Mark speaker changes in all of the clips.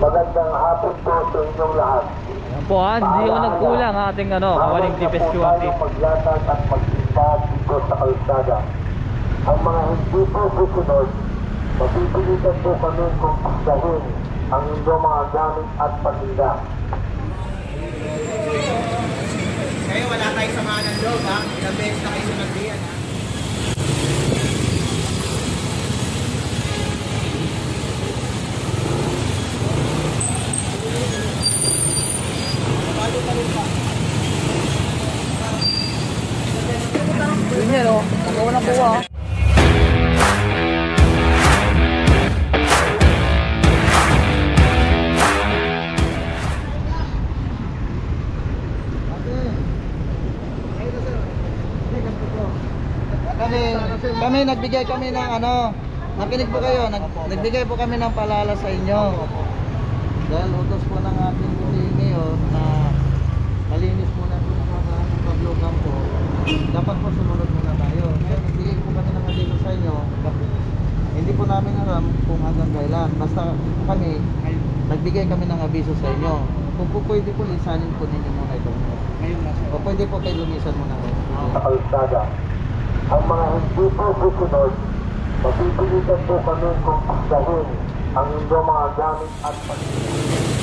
Speaker 1: Magandang hapon po sa inyong lahat.
Speaker 2: Yan po ha, hindi ako nagkulang ang ating ano, kawaling
Speaker 1: po
Speaker 2: QRT.
Speaker 1: maglatag at magsipag dito sa kalsada. Ang mga hindi po susunod, mapipilitan po kami kung paksahin ang inyong mga gamit at paninda.
Speaker 3: Kayo wala kayo sa mga loob ha. Ilang beses na kayo sinabihan kami nagbigay kami ng ano, nakinig po kayo, nag, nagbigay po kami ng palala sa inyo. Dahil utos po ng ating puti mayor na malinis muna po sa mga paglugang po. Dapat po sumunod muna tayo. Kaya nagbigay po kami ng alilo sa inyo. Hindi po namin alam kung hanggang kailan. Basta kami, nagbigay kami ng abiso sa inyo. Kung po pwede po, lisanin po ninyo muna ito. O pwede po kayo lumisan muna.
Speaker 1: sa kalsada. Ang mga hindi po susunod, mapipilitan po kami kung paksahin ang inyong mga gamit at paninda.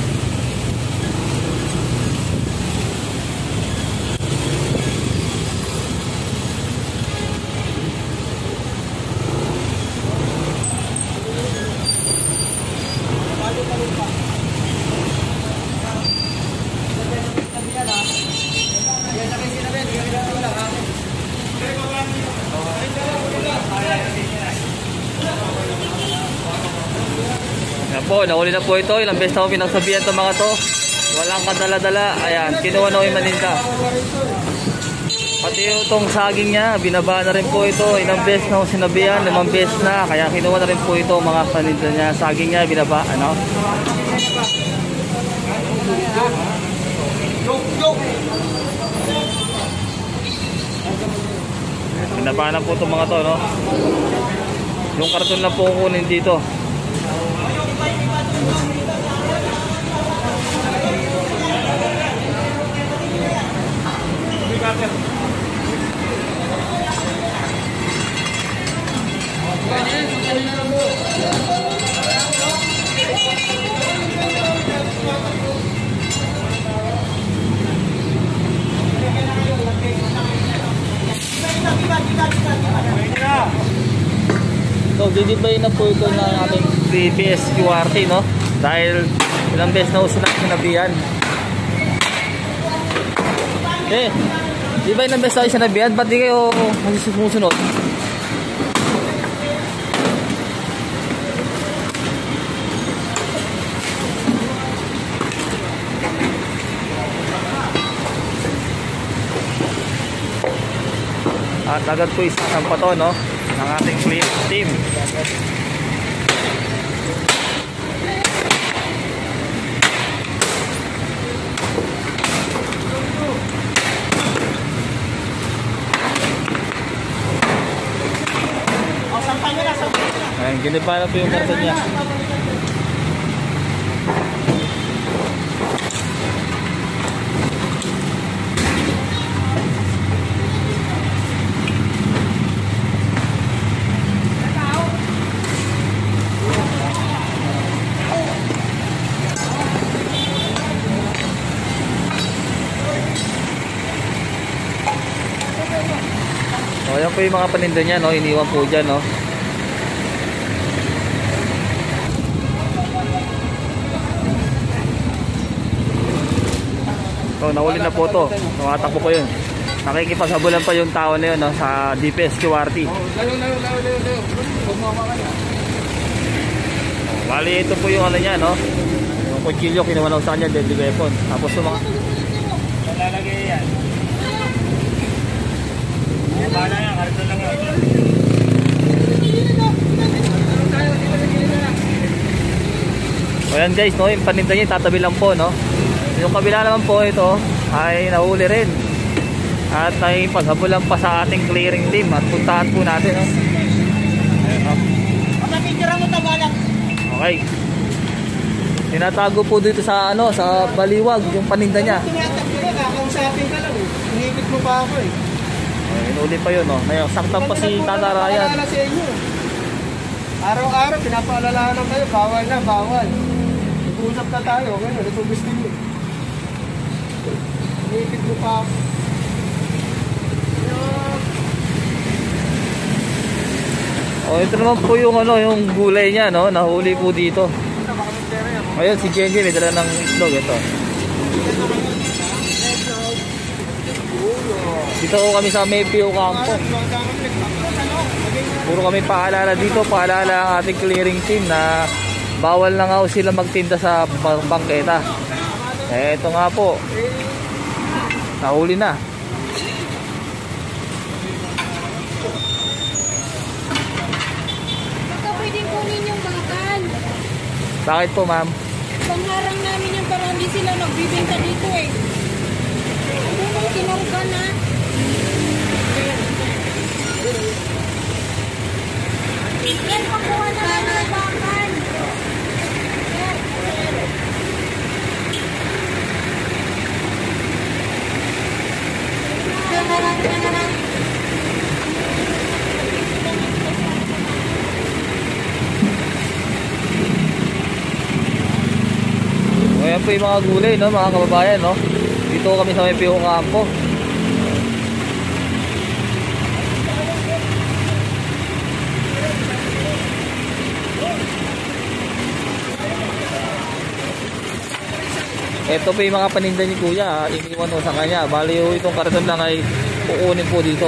Speaker 2: Yan po, nahuli na po ito. Ilang beses na ako pinagsabihan itong mga to. Walang kadala-dala. Ayan, kinuha na ko yung maninda. Pati itong saging niya, binaba na rin po ito. Ilang beses na ako sinabihan, limang beses na. Kaya kinuha na rin po ito mga paninda niya. Saging niya, binaba, ano? Binaba na po itong mga to, no? Yung karton na po kukunin dito. So, didibay na po ito ng ating previous QRT, no? Dahil ilang beses na uso na sinabihan. Eh, di ba ilang beses na sinabihan? Ba't di kayo sumusunod? At agad po isang pa to, no? Ng ating clean team. Ayun, giniba na po yung karton niya. Po yung mga paninda niya, no? Iniwan po dyan, no? So, nahuli na po to. Tumatakbo ko yun. Nakikipaghabulan pa yung tao na yun, no? Sa DPS QRT. Bali, ito po yung ano niya, no? Yung kutsilyo, kinuha na ko sa kanya, deadly weapon. Tapos yung mga...
Speaker 3: Lalagay yan. Yan, lang yan.
Speaker 2: O yan guys, no, yung paninda niya tatabi lang po, no. Yung kabila naman po ito ay nahuli rin. At ay paghabulan pa sa ating clearing team at puntahan po natin, no. Ayan. Okay. Tinatago po dito sa ano, sa baliwag yung paninda niya.
Speaker 3: Tinatakbo ka, kakausapin ka lang eh. Inipit mo pa ako eh.
Speaker 2: Inuli pa yun, oh. Ngayon, saktan pa si Tata Ryan.
Speaker 3: Paalala sa inyo. Araw-araw, pinapaalalahanan kayo, bawal na, bawal. Nag-usap na tayo, ngayon, ito gusto nyo. Inipit mo pa ako.
Speaker 2: Oh, ito naman po yung ano, yung gulay niya, no? Nahuli po dito. Ngayon, si Genji may dala ng itlog ito. Dito ko kami sa Maypio Campo. Puro kami paalala dito, paalala ang ating clearing team na bawal na nga sila magtinda sa bang- bangketa. Eh, ito nga po. Nahuli na.
Speaker 4: Baka pwedeng kunin yung bakal.
Speaker 2: Bakit po, ma'am?
Speaker 4: Pangharang namin yung para hindi sila nagbibenta dito eh. Ano nang kinarga na? Yan, pakuha na ng. Yan.
Speaker 2: Ayan po yung mga gulay, no, mga kababayan, no. Dito kami sa Maypio Campo. Ito po yung mga paninda ni Kuya, iniwan ko sa kanya. Bali ho itong karton lang ay kukunin po dito.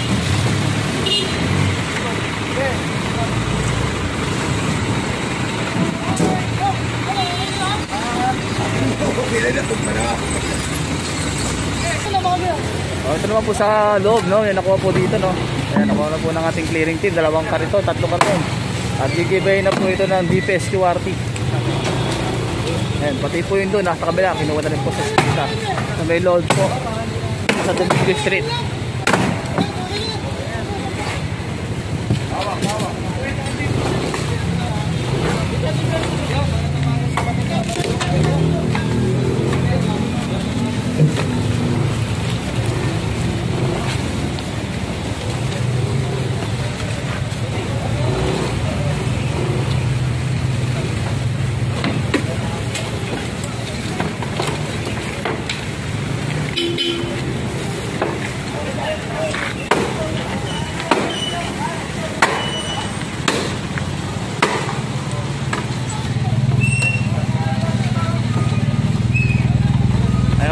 Speaker 2: Oh, ito naman po sa loob, no? Yan nakuha po dito, no? Ayan, nakuha na po ng ating clearing team. Dalawang karito, tatlong karton. At gigibay na po ito ng DPS QRT. Ayan, pati po yun doon, nasa kabila. Kinuha na rin po sa sita. Sa may load po. Sa Domingo Street.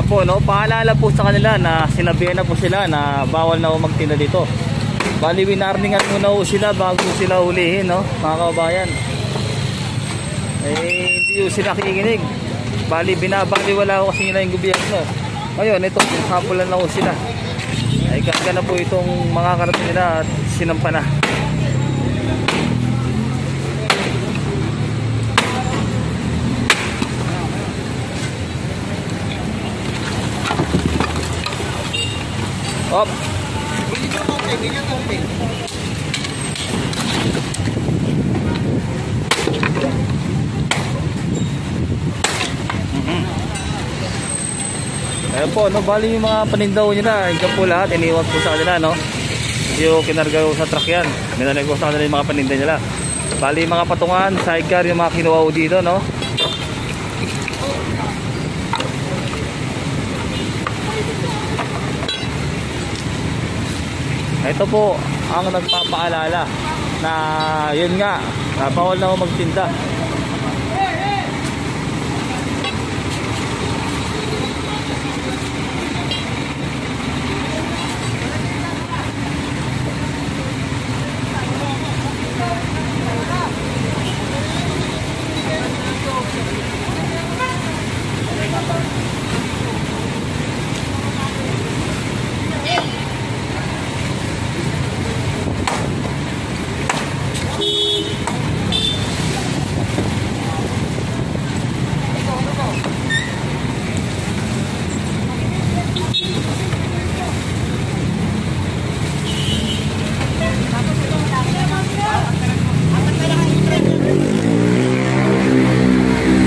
Speaker 2: Po, no? Paalala po sa kanila na sinabihan na po sila na bawal na po magtinda dito. Bali, winarningan muna po sila bago sila hulihin, no? Mga kababayan. Eh, hindi po sila kikinig. Bali, binabali wala ko kasi nila yung gobyerno. Ngayon, ito, hapulan na po sila. Ay, karga na po itong mga karating nila at sinampa na. Op. Ayan po, no, bali yung mga panindaw nila, yung po lahat, iniwan po sa kanila, no? Yung kinarga ko sa truck yan, nilalag ko sa kanila yung mga paninda nila. Bali yung mga patungan, sidecar, yung mga kinuha dito, no? Ito po ang nagpapaalala na yun nga, na bawal na magtinda.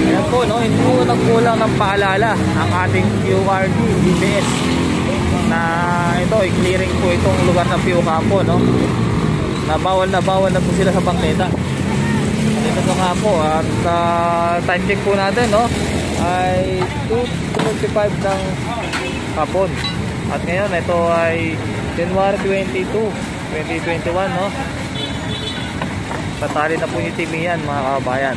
Speaker 2: Ayan po, no, hindi po nagkulang ng paalala ang ating QRD DBS na ito, i-clearing po itong lugar ng Pio Campo, no? Na bawal na bawal na po sila sa bangketa. Dito sa Campo at ah, time check po natin, no? Ay 2.25 ng hapon. At ngayon, ito ay January 22, 2021, no? Patali na po yung team yan, mga kabayan.